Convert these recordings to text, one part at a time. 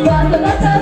got the letter.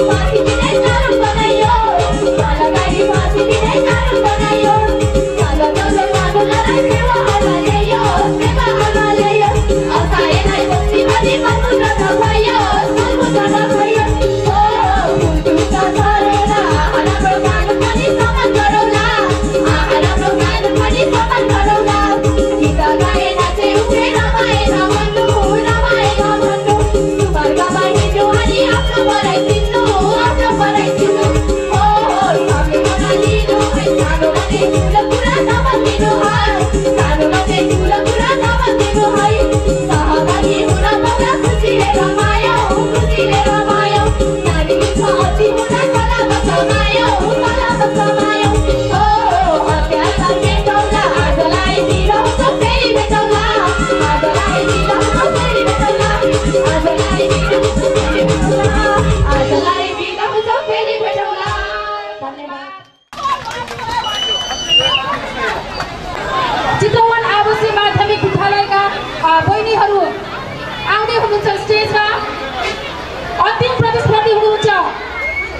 you Thank.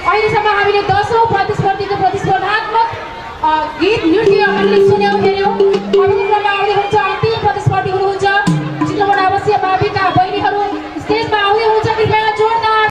अहिलेसम्म हामीले दसौँ प्रतिस्पर्धीको प्रतिस्पर्धात्मक गीत नृत्य हामीले सुन्यौँ हेऱ्यौँ अबको क्रममा आउँदै हुन्छ